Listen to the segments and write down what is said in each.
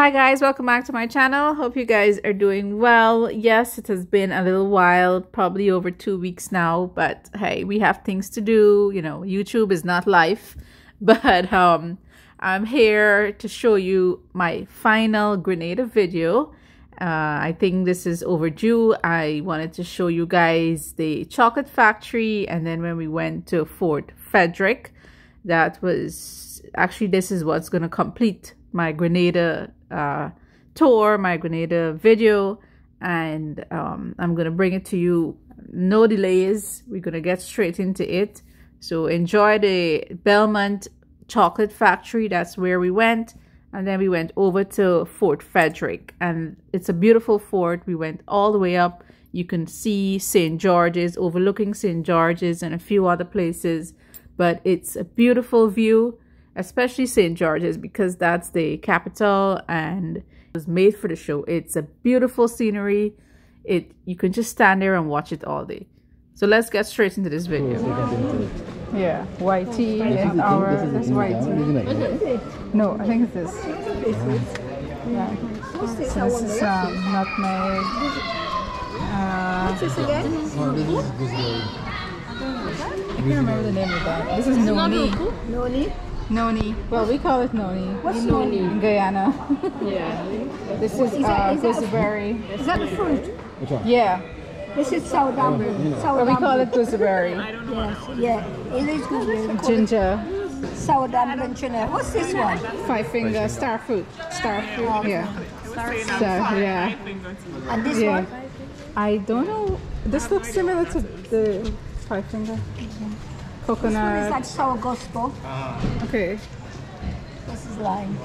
Hi guys, welcome back to my channel. Hope you guys are doing well. Yes, it has been a little while, probably over two weeks now, but hey, we have things to do. You know, YouTube is not life, but um, I'm here to show you my final Grenada video. Uh, I think this is overdue. I wanted to show you guys the chocolate factory and then when we went to Fort Frederick, that was actually this is what's going to complete my Grenada uh, tour, my Grenada video, and um, I'm gonna bring it to you. No delays. We're gonna get straight into it. So enjoy the Belmont Chocolate Factory. That's where we went. And then we went over to Fort Frederick. And it's a beautiful fort. We went all the way up. You can see St. George's, overlooking St. George's and a few other places. But it's a beautiful view especially St. George's because that's the capital and it was made for the show. It's a beautiful scenery. It You can just stand there and watch it all day. So let's get straight into this video. Yeah, white tea is our, that's white tea. No, I think it's this. Yeah. So this is um, nutmeg. Uh, What's this again? Oh, this is gooseberry. I can't remember the name of that. This is noni. Noni? Noni. Well, we call it noni. What's noni? In Guyana. Yeah. This is, Is that- uh, is a- gooseberry. Is that the fruit? Yeah, This is sourdough. but Sourdough. we call it gooseberry. Yes, yeah. It is good. Ginger, Sourdough and tuna. What's this one? five finger, star fruit. Star fruit, yeah. Star, yeah. And this Yeah. one? I don't know. This looks similar to the five finger. This one is like sour gospel. Uh-huh. Okay. This is lime.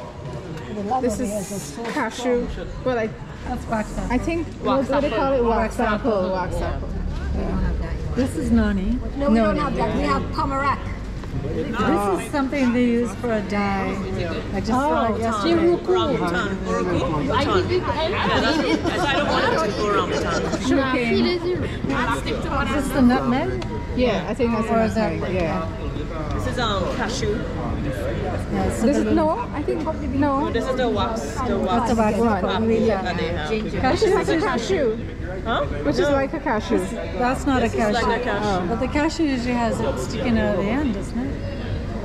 The This over here is so cashew. Well, I, That's wax I think, what do they call it? Wax apple. Wax apple. This is noni. No, we No, don't have that. We have pomerac. This is something they use for a dye. I just saw it yesterday. Sugarcane. I'll stick to one. Is this the nutmeg? Yeah, I think that's Or what is that- Yeah. This is um cashew. Yeah, so This is no. I think no. This is the wax. The That's wax the wax What? apple. Yeah. that they have. Is like a cashew. Huh? Which is like a cashew. That's not a This is like a cashew. cashew. But the cashew usually has it sticking out of the end, doesn't it?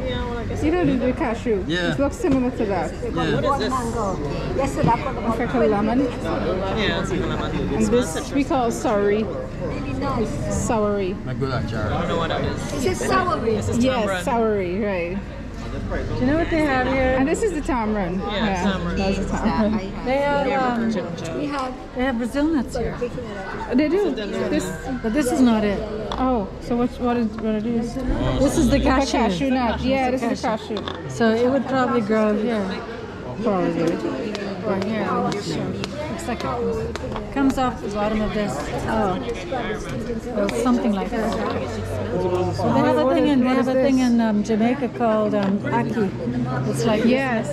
Yeah, well, I guess. You know the, the cashew. Yeah. It looks similar to that. What What is this? mango? Yesterday I Like a lemon. Yeah, it's like a lemon. And this we call soury. really nice. Soury. My good at I don't know what that is. Is it soury? Yes, soury, right. Do you know what they have here? And this is the tamarind. Yeah, tamarind. That's the tamarind. They have um, We have they have Brazil nuts here. picking it up. They do. This. But this is not it. Oh, so what? What is what it is? This is the A cashew. cashew nut. Yeah, this is a cashew. So it would probably grow here. Probably. Or here. I'm not sure. Looks like it comes off the bottom of this. Oh. Well, something like that. So they have a thing in they have a thing in um, Jamaica called um, ackee. It's like Yes,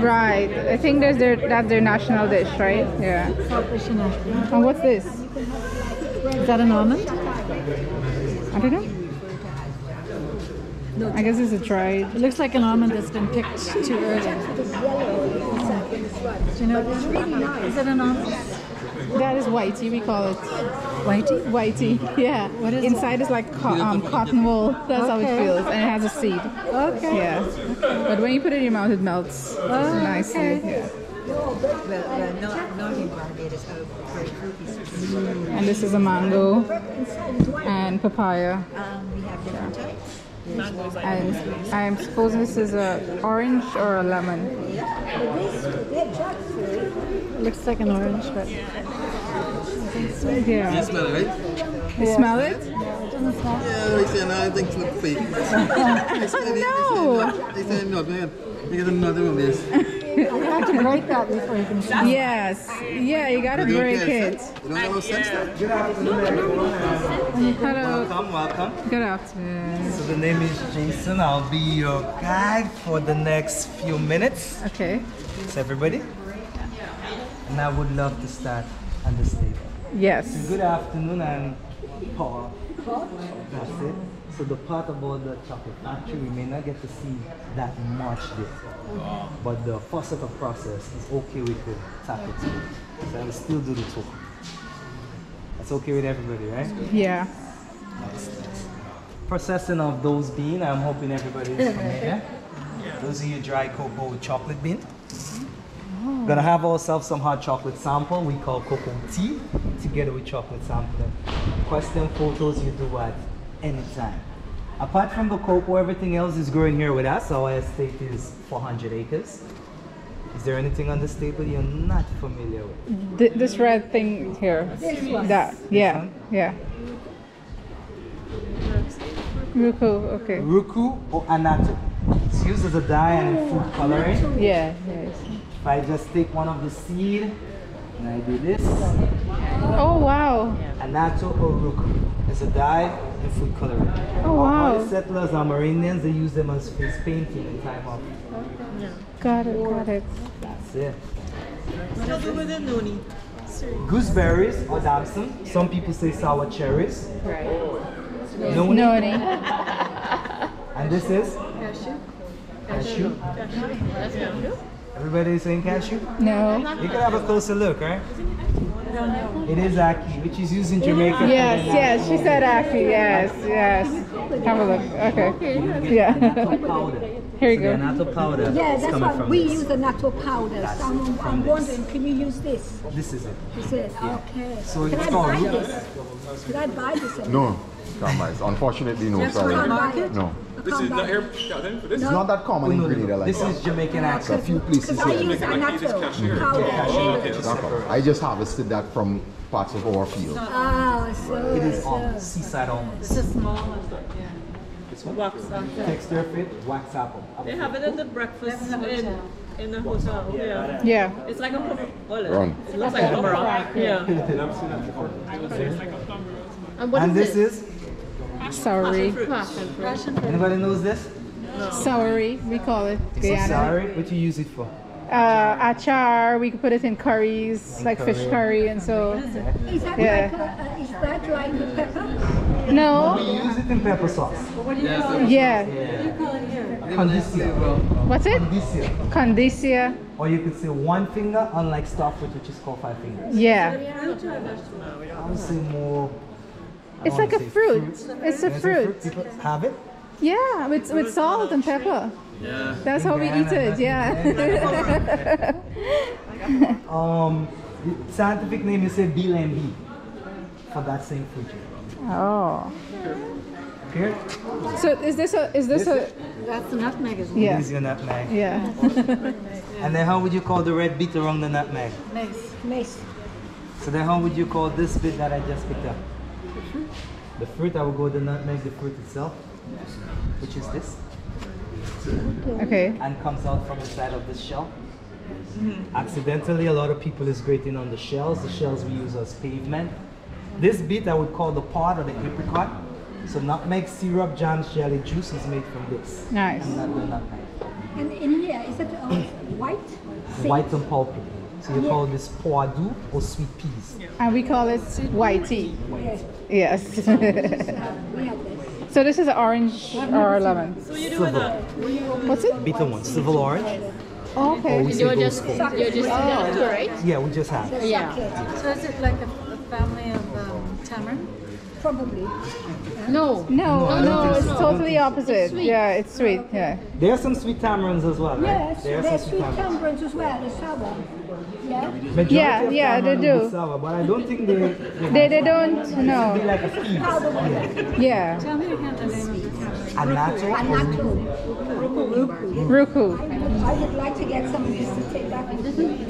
right. I think there's their that's their national dish, right? Yeah. And what's this? Is that an almond? I don't know. I guess it's a dried. It looks like an almond that's been picked too early. Do you know? Is it an almond? That is whitey. We call it Whitey? whitey. Yeah. What is? Inside is like co- um, cotton wool. That's how it feels, and it has a seed. Okay. Yeah. But when you put it in your mouth, it melts Oh, nicely. okay. Yeah. And this is a mango and papaya. Um, we have different yeah. And I'm supposing this is a orange or a lemon. Looks like an orange, but Yeah. smell it, right? You smell it? Yeah, they say no, I think it's look fake. They say- they- No. They say no, man. You get another one, this. you have to break that before you can see. Yes. Yeah, you gotta You break care, it. sense? You don't have no sense though? Hello. Welcome, welcome. Good afternoon. So the name is Jason. I'll be your guide for the next few minutes. Okay. So everybody, and I would love to start on this table. Yes. Good afternoon and Paul. pot. That's it. So the part about the chocolate factory, we may not get to see that much there. But the faucet of process is okay with the chocolate. So I will still do the tour. That's okay with everybody, right? Yeah. Processing of those beans, I'm hoping everybody is familiar. Those are your dry cocoa with chocolate bean. Mm-hmm. Gonna have ourselves some hot chocolate sample we call cocoa tea together with chocolate sampling. Question photos you do at any time. Apart from the cocoa, everything else is growing here with us. Our estate is 400 acres. Is there anything on the estate that you're not familiar with? Th- this red thing here. That. Yeah. one? Yeah. Ruku. Okay. Ruku or annatto. It's used as a dye and food coloring. Yeah. Yes. If I just take one of the seed and I do this, Oh wow. annatto or ruku. It's a dye and food coloring. Oh All wow. the settlers are Marinians, they use them as face painting in time of. Got it. Got it. That's it. Still do with the noni. Gooseberries or damson. Some people say sour cherries. Right. Noni. Noni. And this is? Cashew. Everybody is saying cashew? No. You can have a closer look, right? It is ackee, which is used in Jamaica. Yes. Yes. She said Ackee. Yes. Yes. Have a look. Okay. Yeah. Here you So go. The natto powder Yeah, that's coming what from we this. use the natto powder. That's So I'm, I'm this. wondering, can you use this? This is it. Is it? Okay. So can it's I called buy this? Can I buy this? No, can't buy it. Unfortunately, no. Sorry. Can't buy it? No. This is not here. This It's not that common ingredient like This is Jamaican It's a accent. few places Because I here. use a natto powder. Not. I just harvested that from parts of our field. Ah, so. It is on seaside almonds. It's a small, yeah. Wax. Texture fit, wax apple. They have it at the breakfast in, in the hotel. Yeah. Yeah. It's like a pepper. Well, Run. it looks like a pepper. Yeah. And this is, Sorry. anybody knows this? Sorry. We call it. So Guyana. sorry, what do you use it for? Uh, achar. We could put it in curries, like fish curry. curry, and so. Is that Yeah. like a, uh, is that like the pepper? We No. use it in pepper sauce. What do you Yeah. Condicia. What's it? Condicia. Condicia. Or you could say one finger, unlike starfruit, which is called five fingers. Yeah. I would say more. I It's wanna like a say fruit. It's a Is fruit. People have it? Yeah, with with salt and pepper. Yeah. That's how we eat it. Yeah. Um, the scientific name is a bilimbi for that same fruit. oh. Here, So is this a is this a That's the nutmeg, isn't it? yeah is your nutmeg. yeah And then how would you call the red beet around the nutmeg? Mace. Mace. So then how would you call this bit that I just picked up? The fruit, I will go the nutmeg, the fruit itself, which is this, okay and comes out from inside of this shell. Accidentally, a lot of people is grating on the shells. The shells we use as pavement. This bit I would call the pod or the apricot. So nutmeg syrup, jam, jelly, juice is made from this. Nice. And not the nutmeg. And in here, is it uh, white? White and pulpy. So you call this poidu or sweet peas. and we call it whitey Yes. yes We have this. so this is orange or lemon So you do with a what's it Bitter one, Seville orange. oh, Or okay we say ghost gold. You're just right? Yeah, we just have. yeah So is it like a, a family of um, tamarind? Probably. No. no I don't no it's so. totally opposite yeah it's sweet yeah There are some sweet tamarinds as well, right? Yes, There are there's some sweet tamarinds. tamarins as well, the sour. Yeah? Majority Yeah, of yeah, they do. Sour, but I don't think they. They, they they don't no like a peas. yeah Tell me again the name of the tamarind. Annatto. Annatto. ruku I would like to get some of this to take back with me.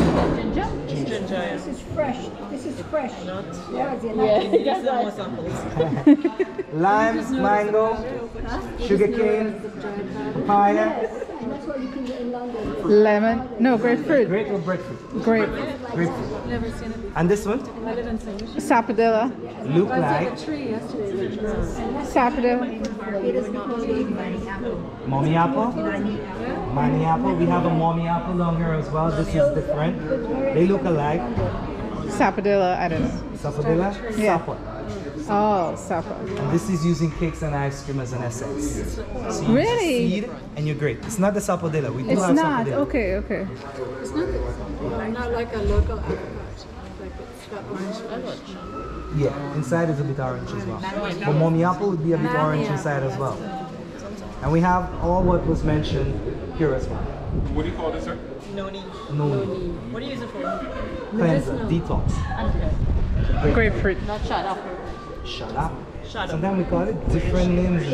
ginger. yeah. This is fresh. This is fresh. Not, Yeah, it's You just want more samples. Lime, mango, sugar cane, papaya, And that's what you can get in London. lemon no grapefruit grape or breadfruit. grape Grapefruit. Never seen it. And this one I live in St. Lucia. sapodilla look like a tree yesterday. sapodilla It is called mommy apple. Mommy apple. We have a mommy apple down here as well. This is different. They look alike. sapodilla I don't know Sapodilla? Yeah. Sapa. Oh, supper. And this is using cakes and ice cream as an essence. So you Really? use the seed and your grape. It's not the sapodilla. We do It's have not. sapodilla. Okay, okay. It's not Not like a local apricot. Like it's got orange flesh. Yeah, inside is a bit orange as well. But mommy apple would be a bit orange inside as well. And we have all what was mentioned here as well. What do you call this, sir? Noni. No What do you use it for? cleanser, detox. Grapefruit. Not shut up. Shut up. Shut up. Sometimes we call it different names.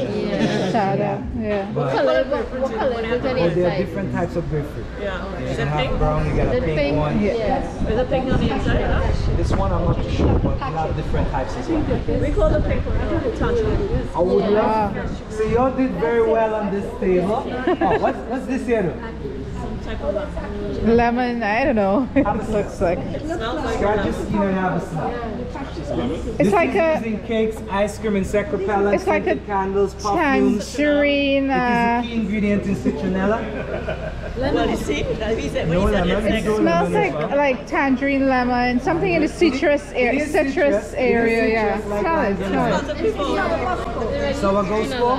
Shout out. Yeah. What color, what color is it Or oh, there are different types of grapefruit. Yeah. You can have pink? brown, you get a The pink, pink? one. Yes. Is it pink on the inside? Huh? This one I'm not too sure, but we have different types as well. We call the pink one tangerine. I would love. So you all did very well on this table. Oh, what's, what's this here? Though? Type of lemon. Lemon, I don't know. It looks like. It smells like Scratch your lemon. skin and have a smell. It's This like is a using cakes, ice cream, and sacropellant, It's like a scented candles, perfumes. tangerine. It is Uh, a key ingredient in citronella. Well, you see, that we said, No we said lemon, it's it's like no smells lemon as like well. like tangerine lemon, something in the citrus It area, is citrus citrus, it is area. Yeah. citrus, like Smell it. that, Smell it. Lots of people. So what goes for?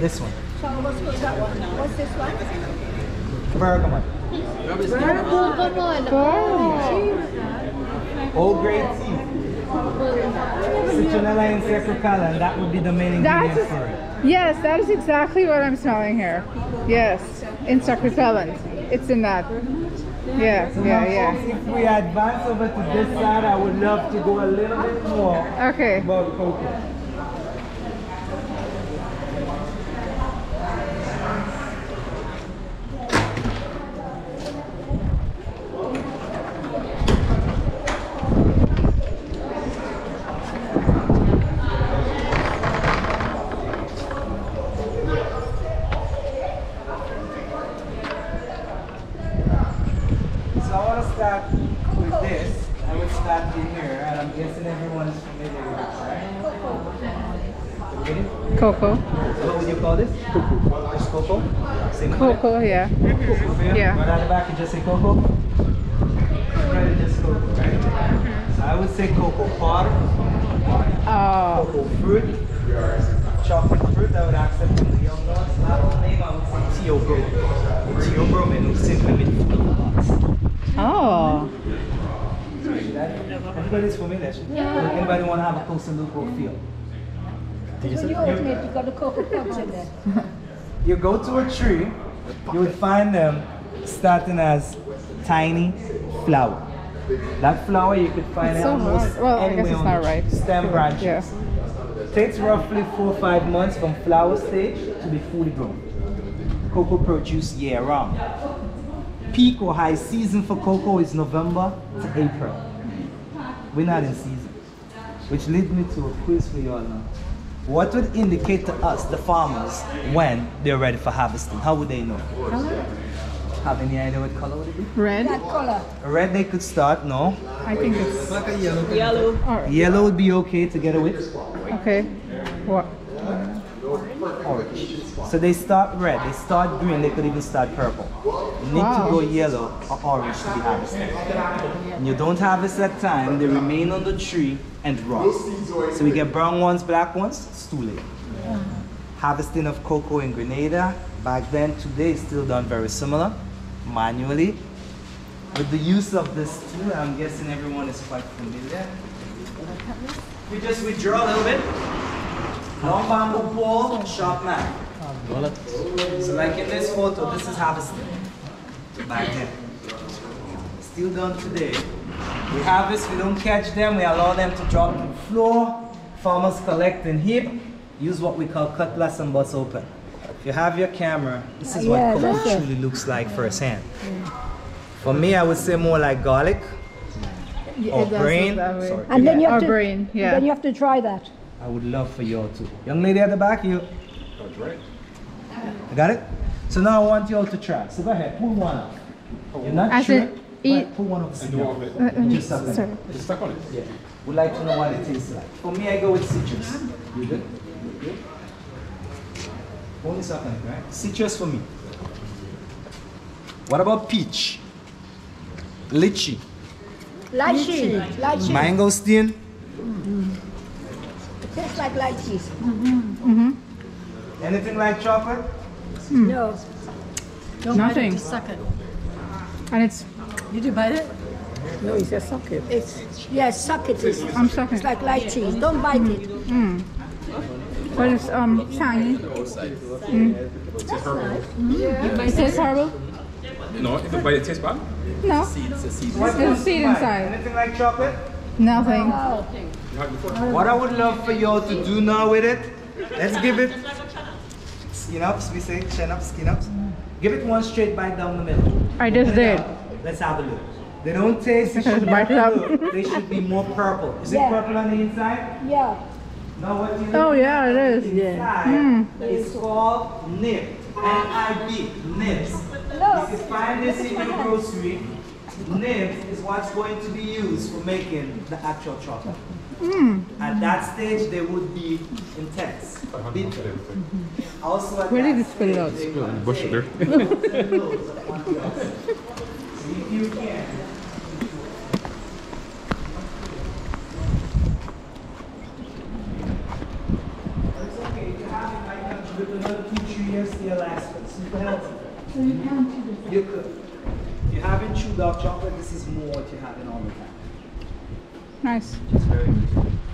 This one. So what's what's that one? What's this one? Bergamot. Come on. Earl Grey tea. Citronella and sacropellant, that would be the main ingredient That's for it. yes, that is exactly what I'm smelling here. Yes, in repellent. It's in that. Yeah, So yeah, yeah. if we advance over to this side, I would love to go a little bit more Okay. about cocoa. So I want to start with this. I would start in here, and I'm guessing everyone is familiar with this, right? Ready? Cocoa. So what would you call this? Cocoa. Just cocoa? Same thing. Cocoa, yeah. Cocoa for you? Yeah. Right at the back, you just say cocoa? Right, just cocoa, right? So I would say cocoa powder, Oh, cocoa fruit, chocolate fruit, I would accept from the young ones. Last name, I would say Tio Bro. Tio Bro, me no simply mean full of lots. oh. Everybody's familiar. Yeah. Anybody want to have a closer look or feel? When you open it, you got the cocoa pods in there. You go to a tree, you would find them starting as tiny flower. That flower you could find It's so almost hard. Well, I anywhere guess it's on not right. stem branches. Yeah. Takes roughly four or five months from flower stage to be fully grown. Cocoa produce year round. Peak or high season for cocoa is November to April. We're not in season. Which leads me to a quiz for you all now. What would indicate to us, the farmers, when they're ready for harvesting? How would they know? Color? Have any idea what color would it be? Red? That color. Red they could start, no. I think it's Like a yellow. Yellow. or, Yellow would be okay to together with okay. What? orange. So they start red, they start green, they could even start purple. You need Wow. to go yellow or orange to be harvested. And you don't harvest at time, they remain on the tree and rot. So we get brown ones, black ones, it's too late. Harvesting of cocoa in Grenada, back then, today is still done very similar, manually. With the use of this tool, I'm guessing everyone is quite familiar. We just withdraw a little bit. Long bamboo pole, sharp knife. So like in this photo, this is harvesting. Back then. Still done today. We harvest, we don't catch them, we allow them to drop to the floor. Farmers collect in heap. Use what we call cutlass and bust open. If you have your camera, this is what Yeah, cocoa that's it. truly looks like firsthand. For me, I would say more like garlic Yeah, or it brain. Sorry. And then you Or have to, brain, yeah. Then you have to try that. I would love for you all to. Young lady at the back, you. Oh, I got it? So now I want you all to try. So go ahead, pull one out. You're not As sure? in, Go eat- Pull one out. And do all of it. Uh, uh, Just a Sorry. second. Just stuck on it. Yeah. Would like to know what it tastes like. For me, I go with citrus. You good? You good? Only something, right? Citrus for me. What about peach? Lychee? Lychee. Lychee. Mangosteen? Mm-hmm. Tastes like light cheese. Mm-hmm. Mm-hmm. Anything like chocolate? No. Don't bite Nothing. it, just suck it. And it's, Did you bite it? no, he says suck it. It's yes, suck it. It's, I'm sucking. it's like light cheese. Don't bite it. Mm. But it's um shiny. Mm. It tastes horrible? No, if but it tastes bad. No. What There's comes a to seed inside. Anything like chocolate? Nothing. You had before. What I would love for y'all to do now with it, let's give it skin ups, we say chin ups, skin ups. Give it one straight bite down the middle. I just did. up. Let's have a look. They don't taste, it should be Bite it up. blue. They should be more purple. Is it purple on the inside? Yeah. No, what you Oh yeah, it is. inside hmm. is called nib. N-I-B, nibs. You can find this in your grocery. Nibs is what's going to be used for making the actual chocolate. At that stage, they would be intense. bitter. Also, at Where that did it spill it out? stage, Bush take there. those on the outside. So if you can, it's okay. If you have it, might contribute another two, three years to your last one. Super healthy. So you can chew You could. If you haven't chewed dark chocolate, this is more what you have in all the time. Nice. Good.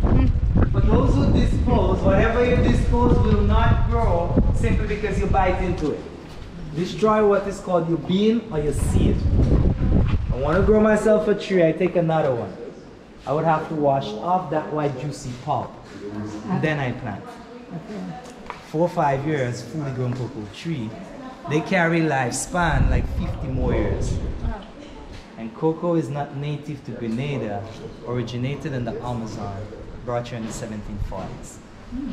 Hmm. For those who dispose, whatever you dispose will not grow simply because you bite into it. Destroy what is called your bean or your seed. I want to grow myself a tree, I take another one. I would have to wash off that white juicy pulp. Then I plant. Four or five years, fully grown cocoa tree. They carry lifespan like 50 more years. Cocoa is not native to Grenada, originated in the Amazon, brought here in the 1740s. Hmm.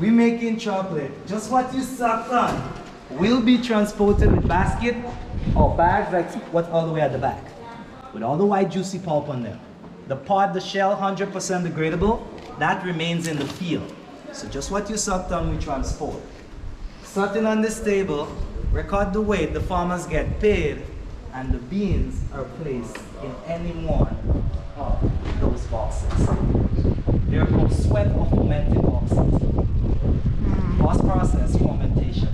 We making chocolate, just what you sucked on, will be transported with basket or bags like what's all the way at the back, with all the white juicy pulp on them. The pod, the shell, 100% degradable, that remains in the field. So just what you sucked on, we transport. Something on this table, record the weight, the farmers get paid, and the beans are placed in any one of those boxes. They're called sweat or fermented boxes. Post process fermentation.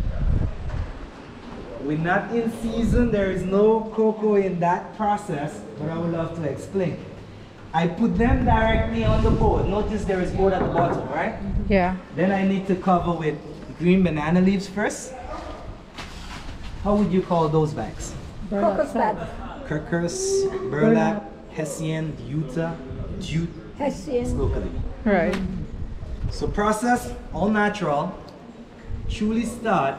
We're not in season, there is no cocoa in that process, but I would love to explain. I put them directly on the board. Notice there is board at the bottom, right? Yeah. Then I need to cover with green banana leaves first. How would you call those bags? Crocus bag. Kirkers, burlap, hessian, utah, jute, Hessian. locally. Right. So process, all natural, truly start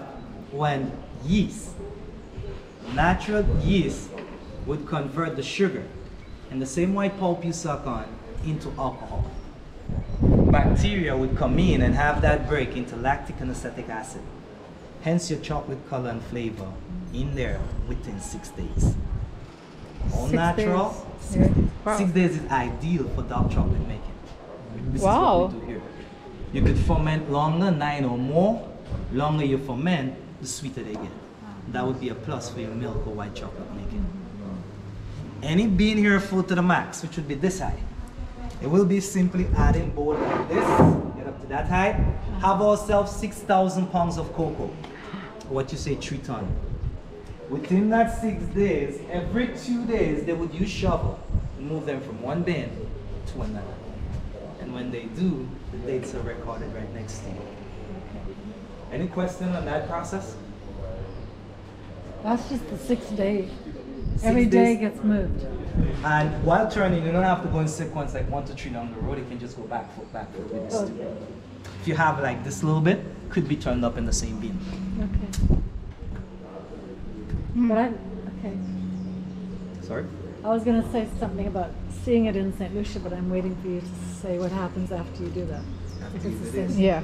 when yeast, natural yeast would convert the sugar and the same white pulp you suck on into alcohol. Bacteria would come in and have that break into lactic and acetic acid. Hence your chocolate color and flavor in there within six days. All Six natural, days. six Yeah. days. Wow. Six days is ideal for dark chocolate making. This Wow. is what we do here. You could ferment longer, nine or more. Longer you ferment, the sweeter they get. That would be a plus for your milk or white chocolate making. Mm-hmm. Any bean here full to the max, which would be this high. It will be simply adding bowl like this, get up to that height. Have ourselves 6,000 pounds of cocoa. What you say, three ton. Within that six days, every two days, they would use shovel and move them from one bin to another. And when they do, the dates are recorded right next to you. Any question on that process? That's just the six days. Six Every day days. gets moved. And while turning, you don't have to go in sequence like one to three down the road. You can just go back, foot, back, foot with this. too. If you have like this little bit, could be turned up in the same bin. Okay. Mm-hmm. But I, okay. Sorry? I was gonna say something about seeing it in St. Lucia, but I'm waiting for you to say what happens after you do that. If it's the same- Yeah.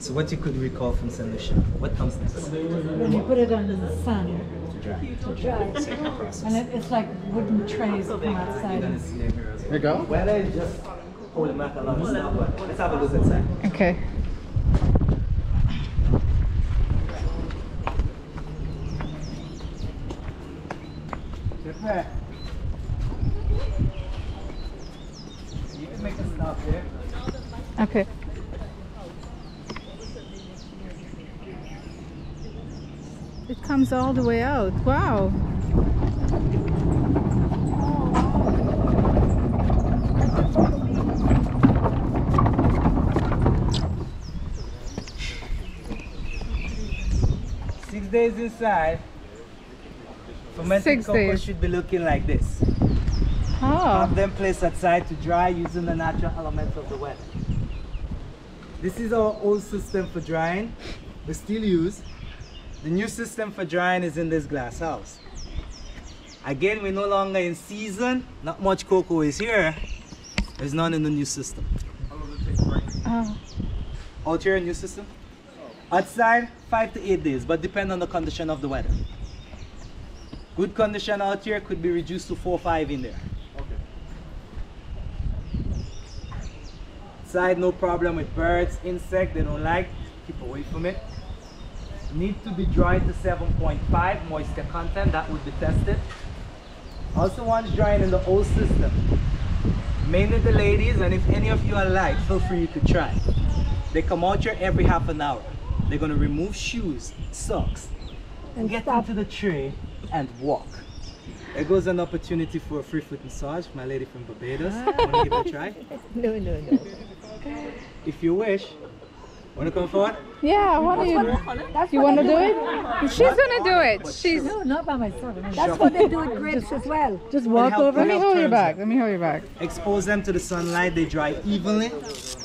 So what you could recall from St. Lucia? What comes next? When you put it under the sun, Dry. Dry. Second process. and it, it's like wooden trays that come outside. Then it's here. There you go. Weather is just holding back a lot of stuff, but let's have a look inside. Okay. You can make a stop here. Okay. It comes all the way out. Wow. Six days inside. Fermented Six cocoa days. should be looking like this. Oh. Have them placed outside to dry using the natural elements of the weather. This is our old system for drying. We still use. The new system for drying is in this glass house. Again, we're no longer in season. Not much cocoa is here. There's none in the new system. Oh. Out here, new system. Outside, five to eight days, but depend on the condition of the weather. Good condition out here could be reduced to four or five in there. Okay. Side, no problem with birds, insect, they don't like, keep away from it. Need to be dried to 7.5 moisture content, that would be tested. Also ones drying in the old system. Mainly the ladies, and if any of you are like, feel free to try. They come out here every half an hour. They're gonna remove shoes, socks, and get into the tray and walk. There goes an opportunity for a free foot massage, my lady from Barbados. Ah. Wanna give it a try? No, no, no. If you wish. Wanna come forward? Yeah, what do you That's You want to they do with- it? She's going to do it. She's No, not by myself. That's what they do with grapes as well. Just walk help- over. Let me hold your back. Let me hold your back. Expose them to the sunlight, they dry evenly.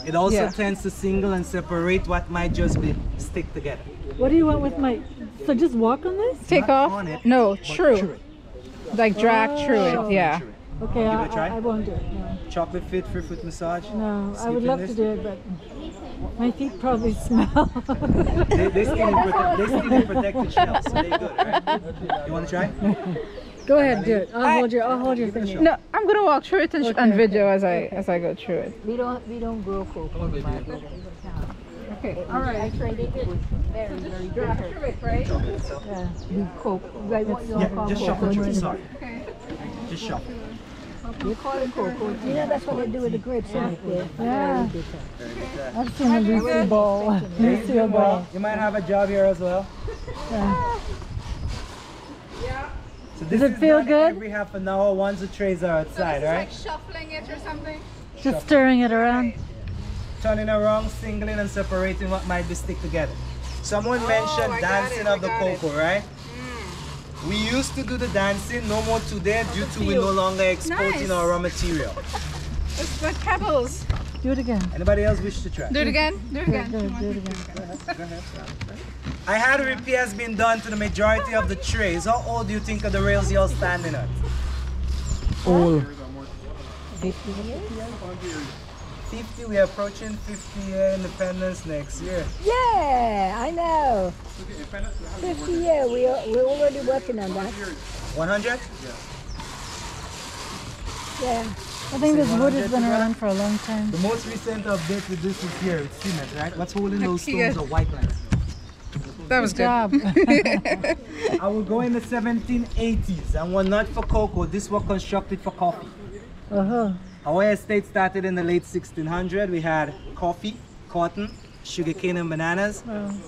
It also Yeah. tends to single and separate what might just be stick together. What do you want with my? So just walk on this? Take Not off. on it, No, but true. Like drag through Oh. it. Yeah. Okay, I, it a try? I, I won't do it. No, Chocolate fit free foot massage. no I would in love to do it, but my feet probably smell. They, they still in prote- they still in protected shells, so they good, right? You wanna try? Go ahead, do it. I'll I- hold your. I'll hold your thing. No, I'm gonna walk through it and sh- Okay, on okay, video as I as I go through it. We don't, we don't grow cocoa. in. Okay. All right. I tried it, it was very, very different. right? Yeah, we cocoa. Right, what you Yeah, call just cocoa. shuffle through it, sorry. Just shuffle. You call it cocoa. You know, that's what they do with the grapes, right there. Yeah. Very bitter. I've seen a Lucy ball. Lucy ball. You might have a job here as well. Yeah. So this Does it is feel good? Every half an hour once the trays are outside, right? shuffling it or something. Just stirring it around. Turning around, singling and separating what might be stick together. Someone Oh, mentioned dancing it, of the got it. cocoa, right? We used to do the dancing, no more today due to we no longer exporting Nice. our raw material. It's the pebbles. Do it again. Anybody else wish to try? Do it again. Do it Do again. it, do it again. I had repairs being done to the majority of the trays. How old do you think of the rails you're standing at? Old. 50, we are approaching 50 year independence next year. Yeah, I know. 50 years, we are, we're already working on that. 100? Yeah. Yeah. I think this wood has been around for a long time. The most recent update with this is here, it's cement, right? What's holding those stones are white lines. That was Good job. I will go in the 1780s and were not for cocoa, this was constructed for coffee. uh-huh. Our estate started in the late 1600. We had coffee, cotton, sugarcane and bananas,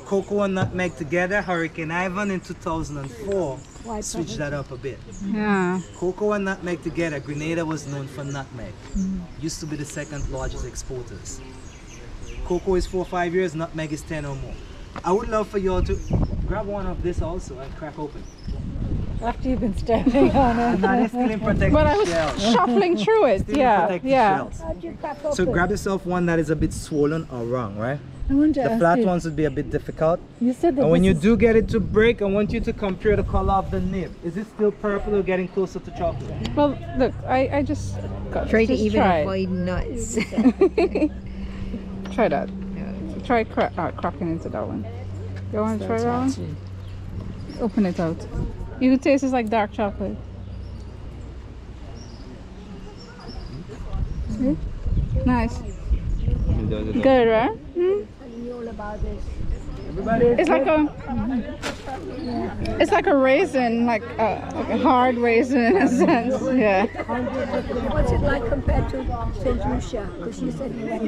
cocoa and nutmeg together. Hurricane Ivan in 2004 White switched that up a bit. Yeah. Cocoa and nutmeg together, Grenada was known for nutmeg. Mm. Used to be the second largest exporters. Cocoa is four or five years, nutmeg is 10 or more. I would love for y'all to grab one of this also and crack open. After you've been standing on it. Now they're still in protected But I was shells. shuffling through it. Still Yeah. protected Yeah. shells. How'd you crack open? So grab yourself one that is a bit swollen or wrong, right? I wanted to The flat you, ones would be a bit difficult. You said that And when you do get it to break, I want you to compare the color of the nib. Is it still purple or getting closer to chocolate? Well, look, I I just got, Try to just even try. avoid nuts. Try that. Try cra- uh, cracking into that one. You want to try that one? Open it out. You can taste it's like dark chocolate. See? Nice. Good, right? Hmm? I knew all about this. It's like a it's like a raisin, like a, like a hard raisin in a sense. Yeah. What's it like compared to St. Lucia? Because you said you went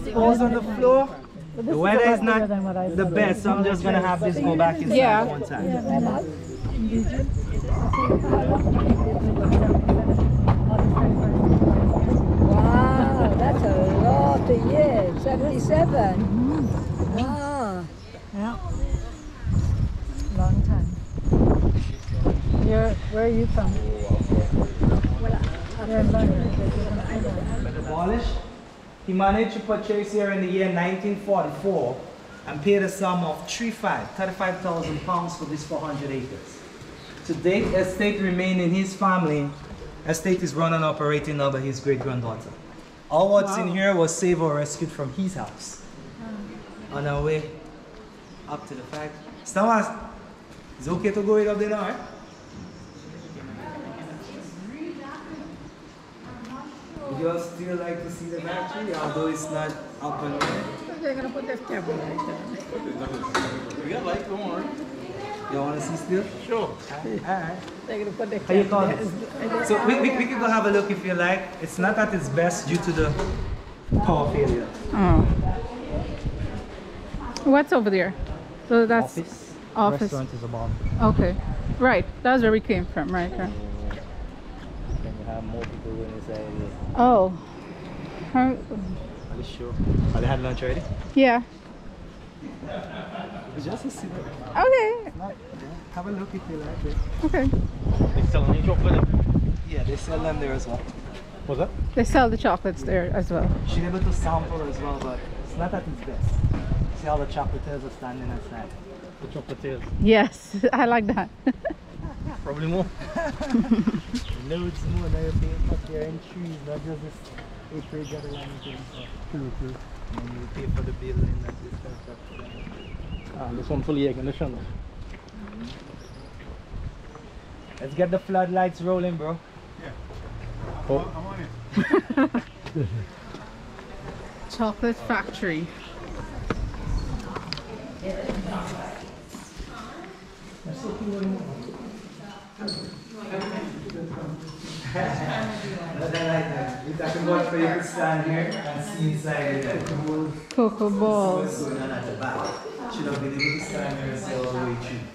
The shells remain there, you can dispose on the floor. The weather is not the best, so I'm just gonna have this go back inside Yeah. one time. Wow, that's a lot of years. 77. Wow. Yeah. Long time. You're, where are you from? You're in London. Abolished. He managed to purchase here in the year 1944 and paid a sum of 35 35,000 pounds for this 400 acres. To date, estate remain in his family. Estate is run and operating now by his great granddaughter. All what's in here was saved or rescued from his house. On our way up to the fact. Stamas, it's okay to go it up there now, eh? You all still like to see the factory, although it's not up and running? They're going to put their camera right there. We got light, don't worry. You want to see still? Sure. Alright. They're going to put their How you call it? So we, we, we can go have a look if you like. It's not at its best due to the power failure. Oh. What's over there? So that's Office. office. Restaurant is above. Okay. Right. That's where we came from, right? right. Then you have more people inside. Oh. How, Are you sure? Are they had lunch already? yeah. It's just a sit. Okay. Have a look if you like it. Okay. They sell any chocolate? Yeah, they sell them there as well. What's that? They sell the chocolates there as well. She's able to sample as well, but it's not at its best. See how the chocolatiers are standing outside. The chocolatiers. Yes, I like that. Probably more. Loads more now you're paying for care and trees, not just this acreage of the land you're paying for. True, true. And you pay for the building that is constructed. Ah, this one fully air conditioned. Let's get the floodlights rolling, bro. Yeah. I'm on it. Chocolate factory. Watch for you to stand here and see inside the Cocoa balls.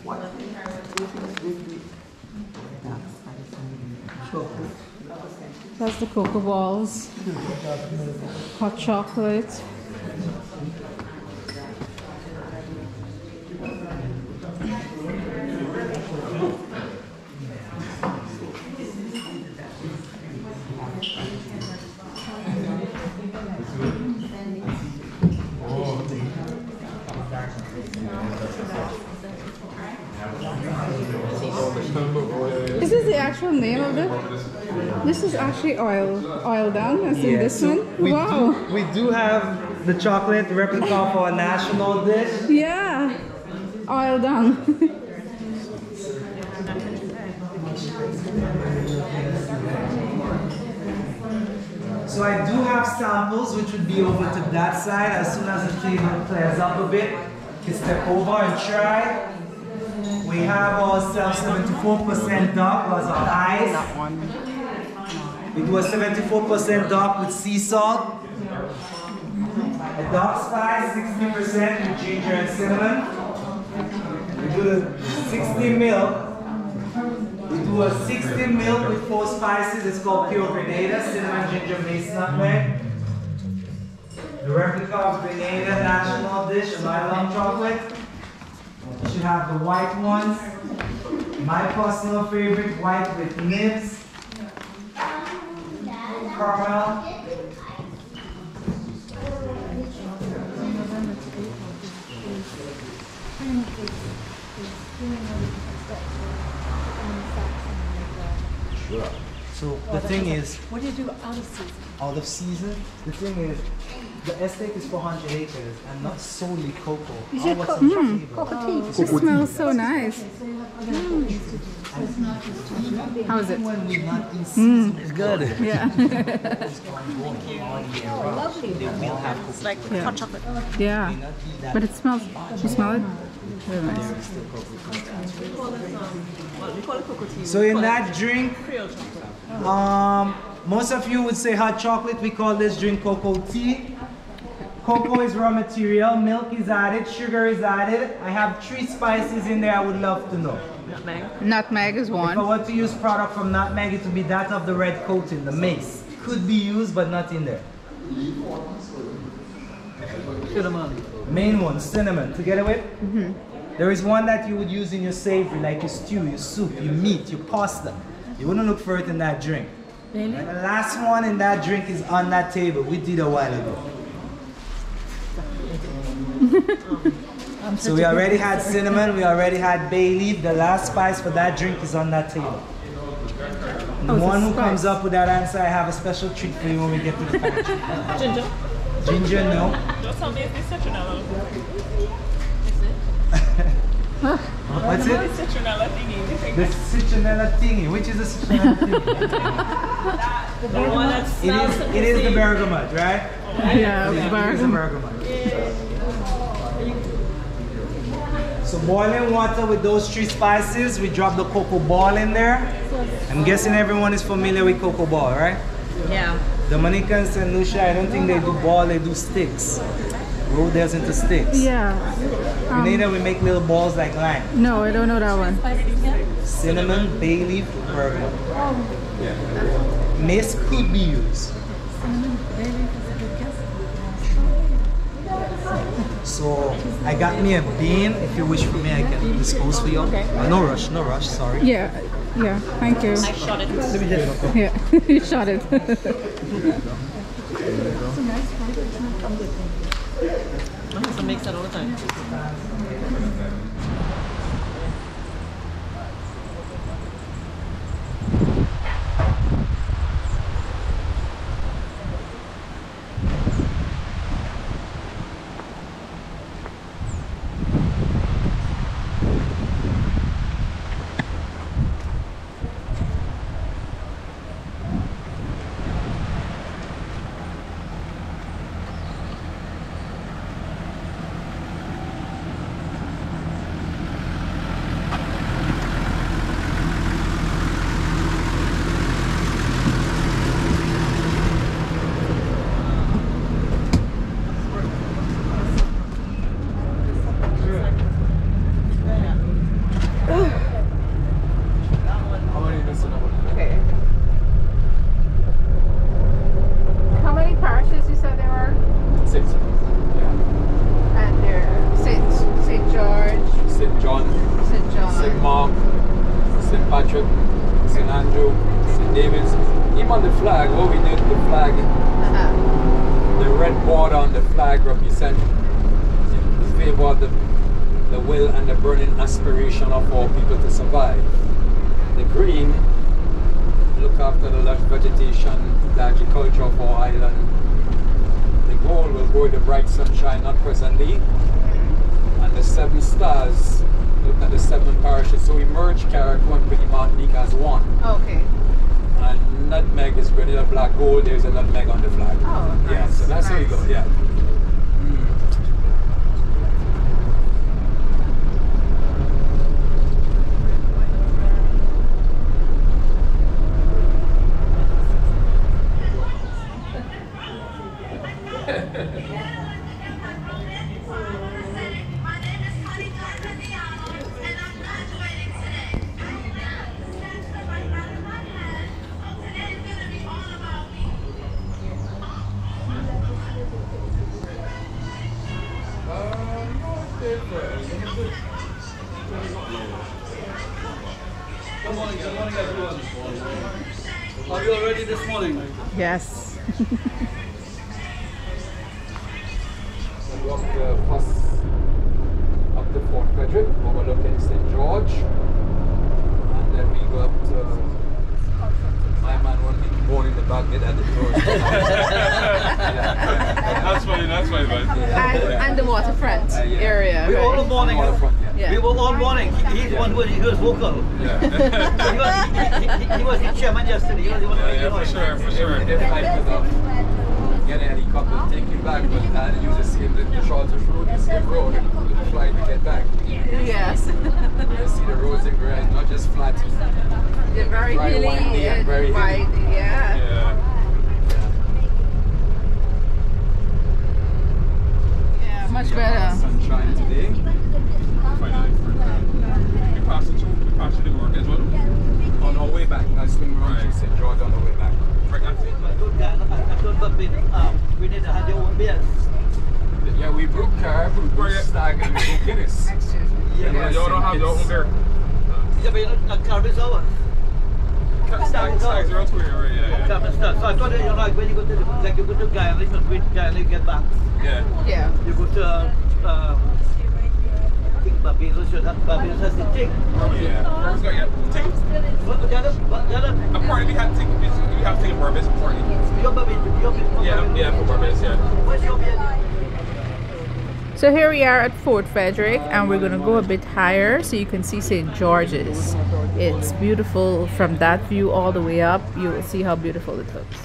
what's the. That's the cocoa balls. Hot chocolate. Is this the actual name of it? This is actually oil, oil down, as in this so one. We wow. Do, we do have the chocolate replica for a national dish. Yeah. Oil down. So I do have samples which would be over to that side as soon as the table clears up a bit. You step over and try. We have ourselves 74% dark as our eyes. We do a 74% dark with sea salt. A dark spice, 60% with ginger and cinnamon. We do the 60 mil. We do a 60 mil with four spices. It's called pure Grenada, cinnamon, ginger, mace, nutmeg. The replica of Grenada national dish, a nylon chocolate. You should have the white ones. My personal favorite, white with nibs. Caramel. So the thing is, What do you do out of season? out of season, the thing is, the estate is 400 acres and not solely cocoa. Is All it co- on the mm, cocoa tea? It smells so nice. How is it? It's good. Yeah. It's like Yeah. hot chocolate. yeah. But it smells. You smell it? Very nice. So in that drink, um, most of you would say hot chocolate. We call this drink cocoa tea. Cocoa is raw material, milk is added, sugar is added. I have three spices in there I would love to know. Nutmeg Nutmeg is one. If I want to use product from nutmeg, it would be that of the red coating, the mace. Could be used, but not in there. Cinnamon. Main one, cinnamon. Together mm-hmm. with? There is one that you would use in your savory, like your stew, your soup, your meat, your pasta. You wouldn't look for it in that drink. And the last one in that drink is on that table. We did a while ago. So we already had cinnamon, we already had bay leaf. The last spice for that drink is on that table. And the Oh, it's a one who spice. comes up with that answer, I have a special treat for you when we get to the factory. Ginger. Ginger, no. Don't tell me it's the citronella. What's it? The citronella thingy. The citronella thingy. Which is the citronella thingy? The one that smells is, and it is the bergamot, right? Oh, yeah, It is the bergamot. bergamot. So boiling water with those three spices, we drop the cocoa ball in there. I'm guessing everyone is familiar with cocoa ball, right? Yeah. The Dominicans and Lucia, I don't think they do ball, they do sticks. Roll theirs into sticks. Yeah. Um, Grenada, we make little balls like lime. No, I don't know that one. Cinnamon, bay leaf, bergamot. Mace could be used. So I got me a bean. If you wish for me, I can dispose for you. Uh, no rush, no rush. Sorry. Yeah. Yeah. Thank you. I shot it. Let me just. Yeah. you shot it. My husband makes that all the time. Are you all ready this morning? Yes. We walk uh, the first up to Fort Frederick, overlooking St. George. And then we go up to my man won't born in the back at the door. That's funny, that's funny, man. And, and the waterfront area. We all right? the morning. Waterfront, yeah. Yeah. We were all morning. He, he's the one who he was vocal. Yeah. he, was, he, he, he was the chairman yesterday. He was the one who Yeah, yeah, for sure, for sure. If I could have get a helicopter, take you back, but uh, use the same, the, the shortest road, the same road, and fly to get back. Yes. You see the roads in Grand, not just flat. They're very Very hilly windy and and very hilly. wide. Yeah. Yeah. Yeah, much better. Sunshine today. Finally, we passed it through, we passed it to work as well. On our way back, I swing around to St. George on the way back. Right, I think. I told Guy- I told Bumpy, um, we need to have your own beers. Yeah, we broke car, we broke stag, and we broke Guinness. Yeah, y'all don't have your own beer. Yeah, but you're not Carib is ours. Stag, stag zero two, right? Yeah, yeah. Carib. So I thought, you know, like when you go to, the, like you go to Guyana, you must wait Guyana, you get back. Yeah. Yeah. You go to, uh, um, I think Barbados should have, Barbados has the tick. Yeah. Barbados got yeah. Take. What, the other, what, the other, Apparently, we had take. We have taken Barbados apparently. your Barbados, your Barbados. Yeah, yeah, for Barbados, yeah. What's your beer? So here we are at Fort Frederick and we're gonna go a bit higher so you can see St. George's. It's beautiful from that view all the way up. You will see how beautiful it looks.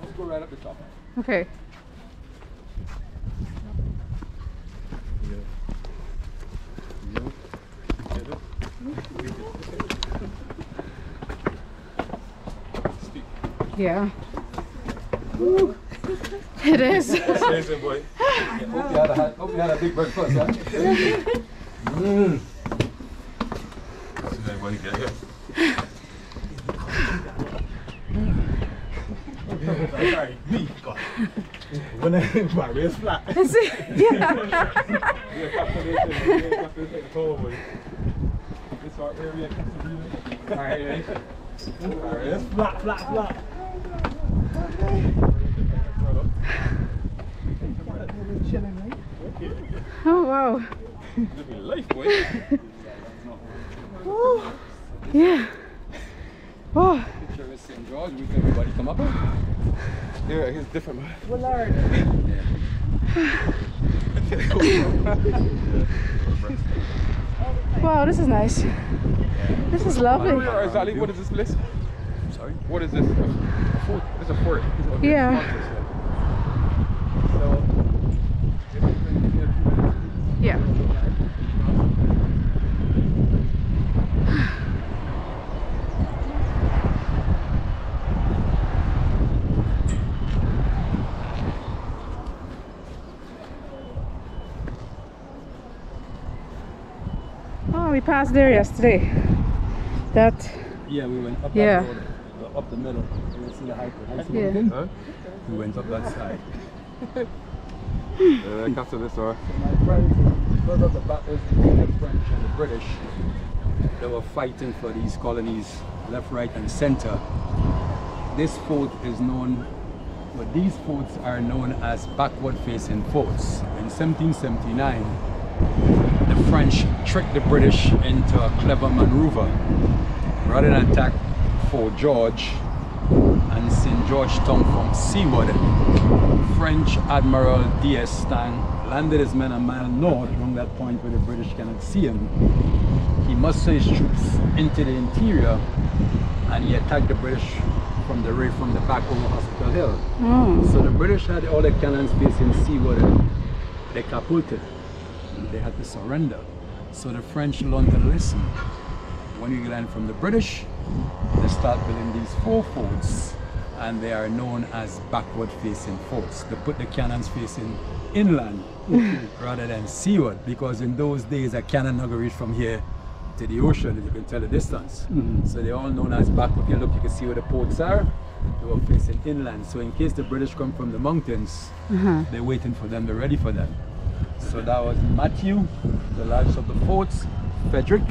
Let's go right up the top. Okay. Yeah. It is. Seriously, boy. Yeah, hope, you had a, hope you had a big breakfast, huh? mm. See everybody get here. Sorry, me. God. When I my race flat. yeah. Yeah, calculation, yeah, calculation, the total, boy. This our area. Alright, it's flat, flat, flat. Oh wow. Living life, boy. Yeah. Oh. Picture is St. George, we can everybody come up. Yeah, different, man. Well, Lord. Wow, this is nice. This is lovely. Where exactly, what is this place? Sorry? What is this? A fort. It's a fort. Yeah. So, Yeah. Oh, we passed there yesterday. That, Yeah, we went up Yeah. that road, uh, up the middle. You see the high, high Yeah. Huh? We went up that side. Uh, after this, or My friends, because of the battles between the French and the British, they were fighting for these colonies left, right, and center. This fort is known, well, these forts are known as backward facing forts. In 1779, the French tricked the British into a clever maneuver. Rather than attack Fort George and St. Georgetown from seaward, French Admiral D'Estaing landed his men a mile north from that point where the British cannot see him. He mustered his troops into the interior and he attacked the British from the rear from the back over Hospital Hill. Mm. So the British had all their cannons facing seaward and they They had to surrender. So the French learned to listen. When you land from the British, they start building these four forts and they are known as backward facing forts. They put the cannons facing inland rather than seaward because in those days a cannon never reached from here to the ocean as you can tell the distance. So they're all known as backward. If you look, you can see where the ports are. They were facing inland. So in case the British come from the mountains, Uh-huh. they're waiting for them, they're ready for them. So that was Matthew, the largest of the forts, Frederick,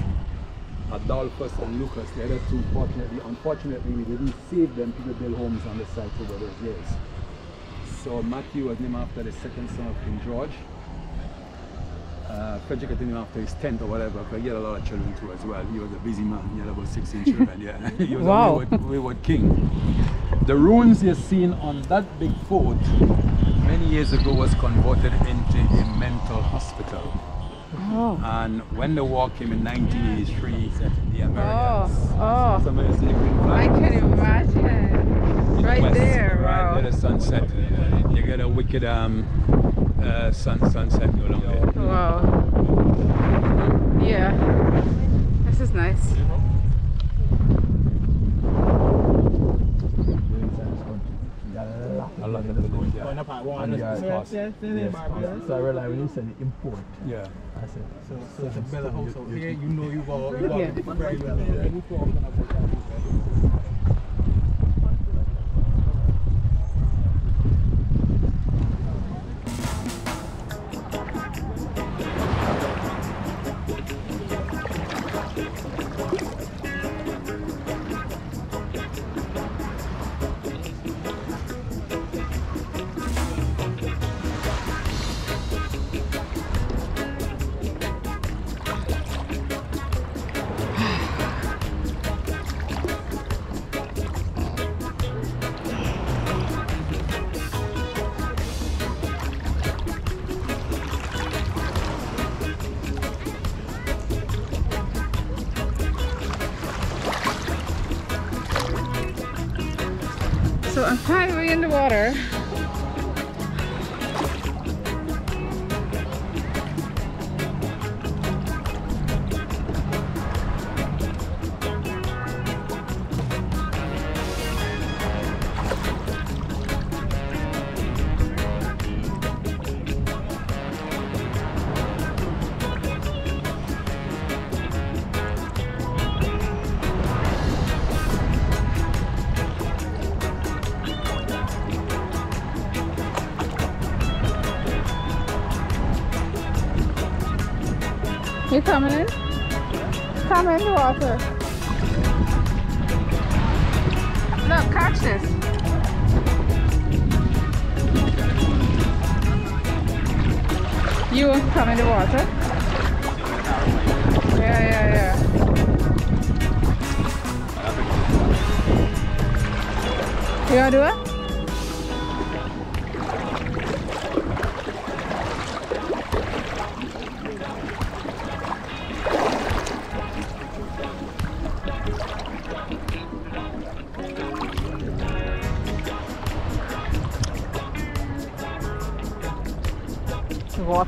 Adolphus and Lucas. The other two, fortunately, unfortunately, we didn't save them. People built homes on the site over those years. So Matthew was named after the second son of King George. Uh, Frederick, I think, named after his tenth or whatever. But he had a lot of children too as well. He was a busy man. He had about 16 children. Yeah, he was Wow. a wayward, wayward king. The ruins you're seeing on that big fort many years ago was converted into a mental hospital. Oh. And when the war came in 1983, the Americans. Oh, Somebody see the green I can imagine. Right West, there, Right wow. there, the sunset. You get a wicked um, uh, sun, sunset along there. Wow. Yeah. This is nice. A lot of buildings, yeah. Going up at one. And the Yes, yes, yes, yes. So I realized when you said import, Yeah. I said, so, so it's a better house out here. You know you go, you go Yeah. very well. I'm finally in the water.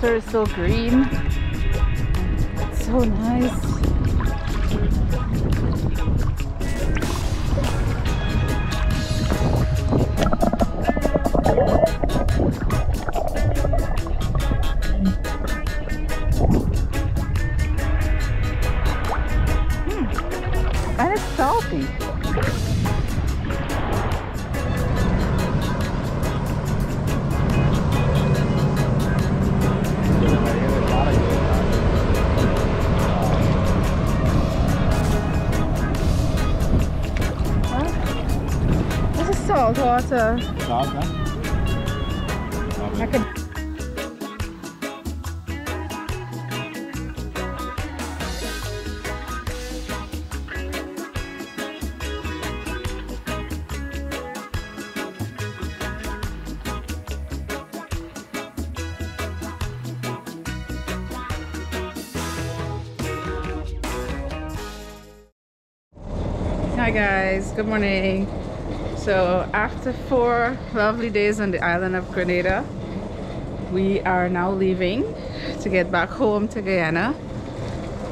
Water is so green. Hi guys, good morning. So after four lovely days on the island of Grenada, we are now leaving to get back home to Guyana.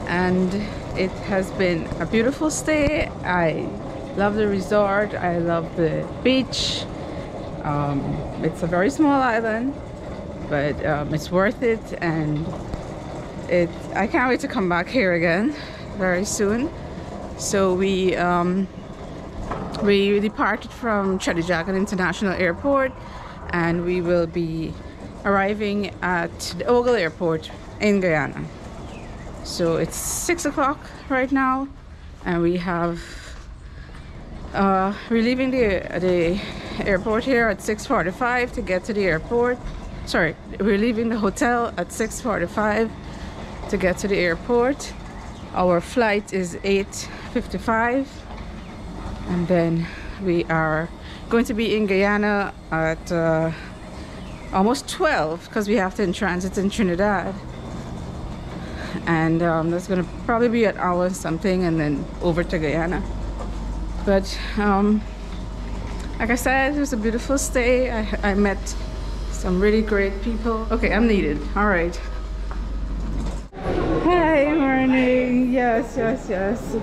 And it has been a beautiful stay. I love the resort, I love the beach. Um, it's a very small island, but um, it's worth it and it I can't wait to come back here again very soon. So we um, we departed from Cheddi Jagan International Airport and we will be arriving at the Ogle Airport in Guyana. So it's six o'clock right now and we have uh, we're leaving the, the airport here at 6.45 to get to the airport. Sorry, we're leaving the hotel at 6.45 to get to the airport. Our flight is 8.55 and then we are going to be in Guyana at uh, almost 12 because we have to in transit in Trinidad. And um, that's gonna probably be an hour something and then over to Guyana. But um, like I said it was a beautiful stay. I, I met some really great people. Okay I'm needed. All right. Hi, morning. Yes, yes, yes.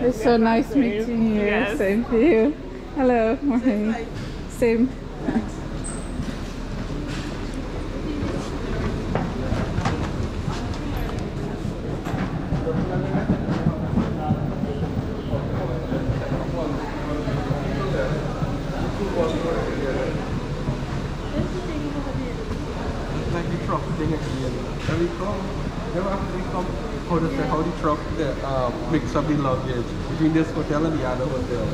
It's so nice meeting you. Yes. Same for you. Hello, morning. Same. like the truck thing again. Every come, every after they come, how to say how the truck the um, mix up the luggage between this hotel and the other hotel.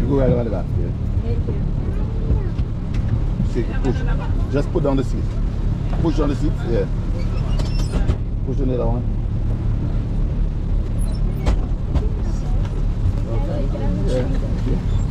You go right over the back here. See, push. Just put down the seat. Push on the seat, yeah. Push on the other one.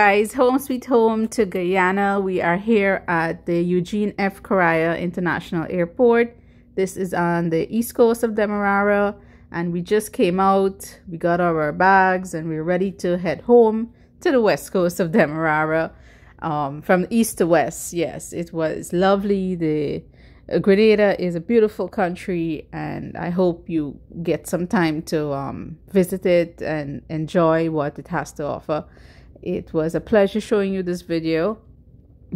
Guys, home sweet home to Guyana. We are here at the Eugene F. Correia International Airport. This is on the east coast of Demerara and we just came out. We got our bags and we're ready to head home to the west coast of Demerara. Um, from east to west, yes, it was lovely. The Grenada is a beautiful country, and I hope you get some time to um, visit it and enjoy what it has to offer. It was a pleasure showing you this video.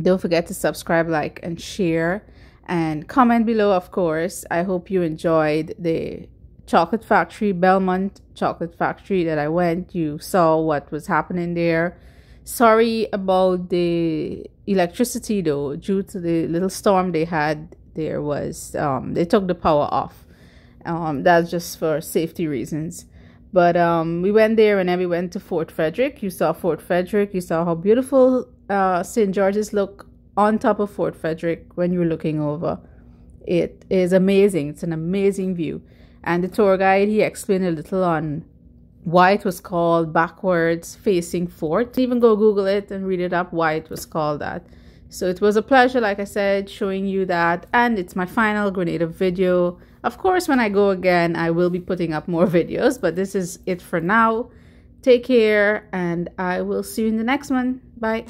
Don't forget to subscribe, like, and share, and comment below, of course. I hope you enjoyed the chocolate factory, Belmont Chocolate Factory that I went. You saw what was happening there. Sorry about the electricity though, due to the little storm they had. There was um, they took the power off. Um, that's just for safety reasons. But um, we went there and then we went to Fort Frederick. You saw Fort Frederick. You saw how beautiful uh, St. George's look on top of Fort Frederick when you're looking over. It is amazing. It's an amazing view. And the tour guide, he explained a little on why it was called backwards facing fort. Even go Google it and read it up why it was called that. So it was a pleasure, like I said, showing you that. And it's my final Grenada video. Of course, when I go again, I will be putting up more videos, but this is it for now. Take care, and I will see you in the next one. Bye.